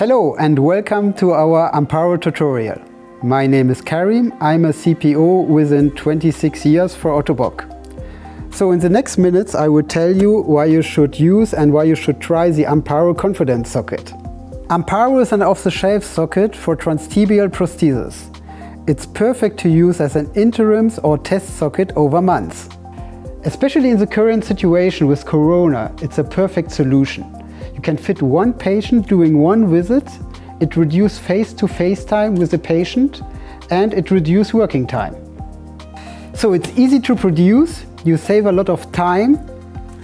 Hello and welcome to our Amparo tutorial. My name is Karim, I'm a CPO within 26 years for Ottobock. So in the next minutes I will tell you why you should use and why you should try the Amparo Confidence socket. Amparo is an off-the-shelf socket for transtibial prosthesis. It's perfect to use as an interims or test socket over months. Especially in the current situation with Corona, it's a perfect solution. You can fit one patient doing one visit, it reduces face-to-face time with the patient, and it reduces working time. So it's easy to produce, you save a lot of time,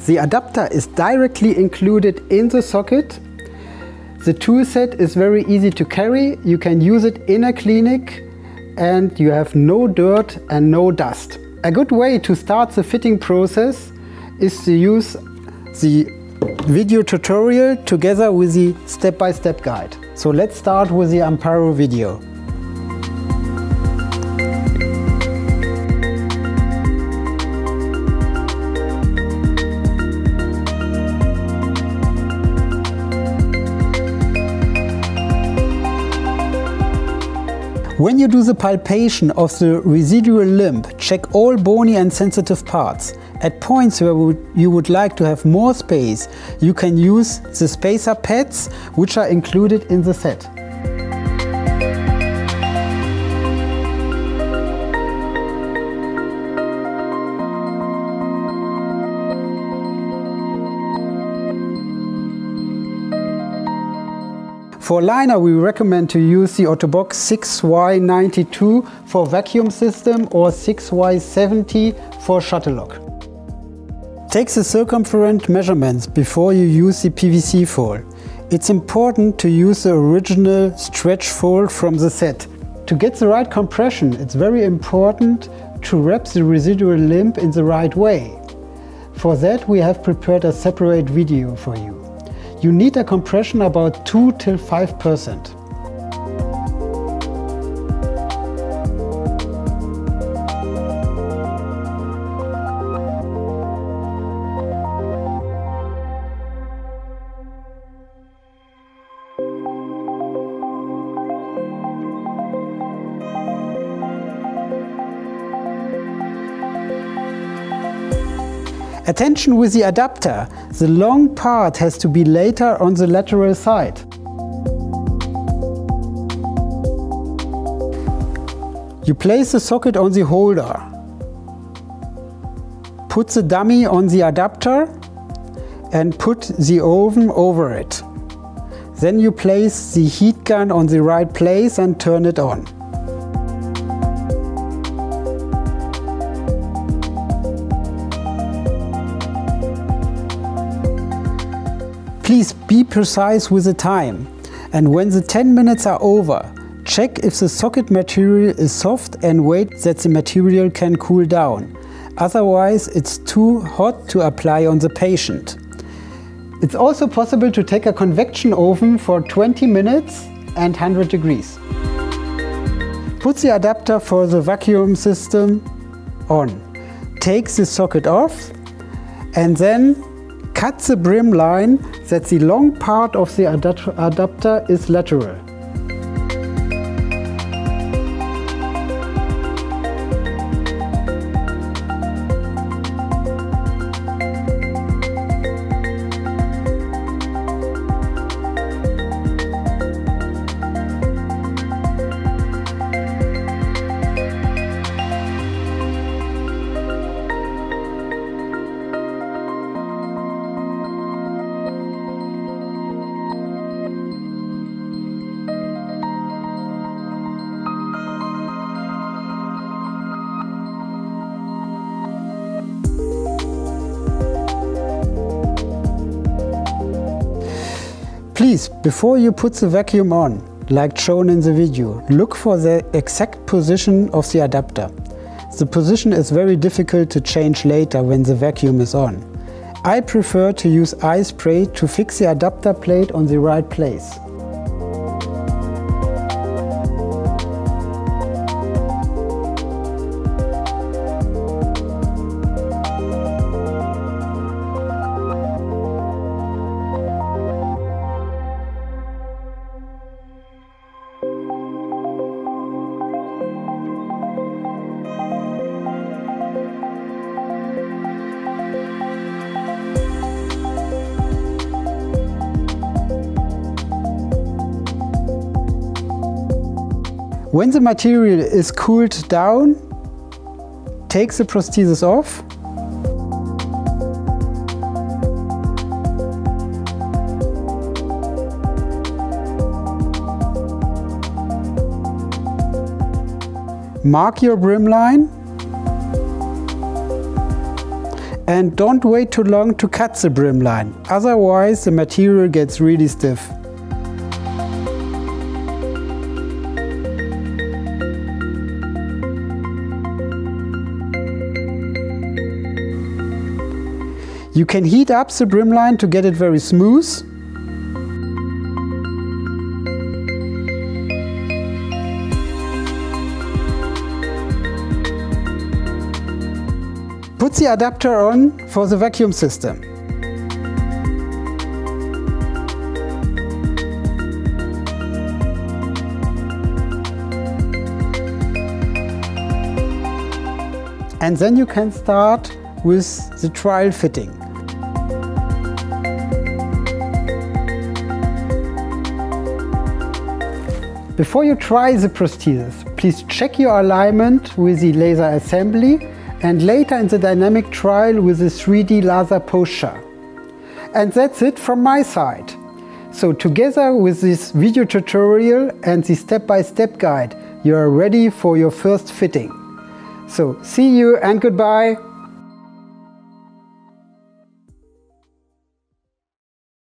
the adapter is directly included in the socket, the toolset is very easy to carry, you can use it in a clinic, and you have no dirt and no dust. A good way to start the fitting process is to use the video tutorial together with the step-by-step -step guide. So let's start with the Amparo video. When you do the palpation of the residual limb, check all bony and sensitive parts. At points where you would like to have more space, you can use the spacer pads, which are included in the set. For liner, we recommend to use the Ottobock 6Y92 for vacuum system or 6Y70 for shuttlelock. Take the circumferent measurements before you use the PVC fold. It's important to use the original stretch fold from the set. To get the right compression, it's very important to wrap the residual limb in the right way. For that we have prepared a separate video for you you need a compression about 2 till 5 percent. Attention with the adapter. The long part has to be later on the lateral side. You place the socket on the holder. Put the dummy on the adapter and put the oven over it. Then you place the heat gun on the right place and turn it on. Please be precise with the time. And when the 10 minutes are over, check if the socket material is soft and wait that the material can cool down. Otherwise, it's too hot to apply on the patient. It's also possible to take a convection oven for 20 minutes and 100 degrees. Put the adapter for the vacuum system on. Take the socket off and then cut the brim line that the long part of the adapter is lateral. Please, before you put the vacuum on, like shown in the video, look for the exact position of the adapter. The position is very difficult to change later when the vacuum is on. I prefer to use eye spray to fix the adapter plate on the right place. When the material is cooled down, take the prosthesis off. Mark your brim line. And don't wait too long to cut the brim line, otherwise the material gets really stiff. You can heat up the brim line to get it very smooth Put the adapter on for the vacuum system. And then you can start with the trial fitting. Before you try the prosthesis, please check your alignment with the L.A.S.A.R. Assembly and later in the dynamic trial with the 3D L.A.S.A.R. Posture. And that's it from my side. So together with this video tutorial and the step-by-step -step guide, you are ready for your first fitting. So see you and goodbye.